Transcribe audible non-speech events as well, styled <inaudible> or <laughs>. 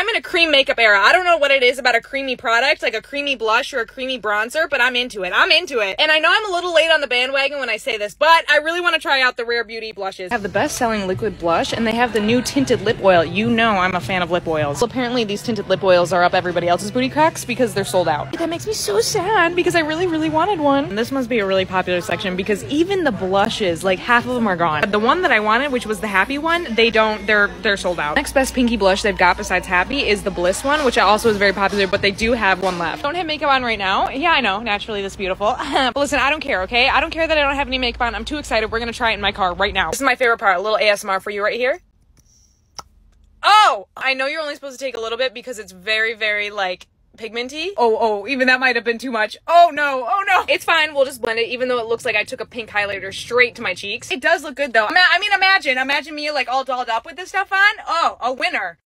I'm in a cream makeup era. I don't know what it is about a creamy product, like a creamy blush or a creamy bronzer, but I'm into it. I'm into it. And I know I'm a little late on the bandwagon when I say this, but I really want to try out the Rare Beauty blushes. They have the best selling liquid blush and they have the new tinted lip oil. You know I'm a fan of lip oils. Well, apparently these tinted lip oils are up everybody else's booty cracks because they're sold out. That makes me so sad because I really, really wanted one. And this must be a really popular section because even the blushes, like half of them are gone. The one that I wanted, which was the happy one, they don't, they're, they're sold out. Next best pinky blush they've got besides happy is the Bliss one, which also is very popular, but they do have one left. Don't have makeup on right now. Yeah, I know, naturally this beautiful. <laughs> but listen, I don't care, okay? I don't care that I don't have any makeup on. I'm too excited. We're gonna try it in my car right now. This is my favorite part, a little ASMR for you right here. Oh, I know you're only supposed to take a little bit because it's very, very like pigmenty. Oh, oh, even that might have been too much. Oh no, oh no. It's fine, we'll just blend it, even though it looks like I took a pink highlighter straight to my cheeks. It does look good though. I mean, imagine, imagine me like all dolled up with this stuff on. Oh, a winner.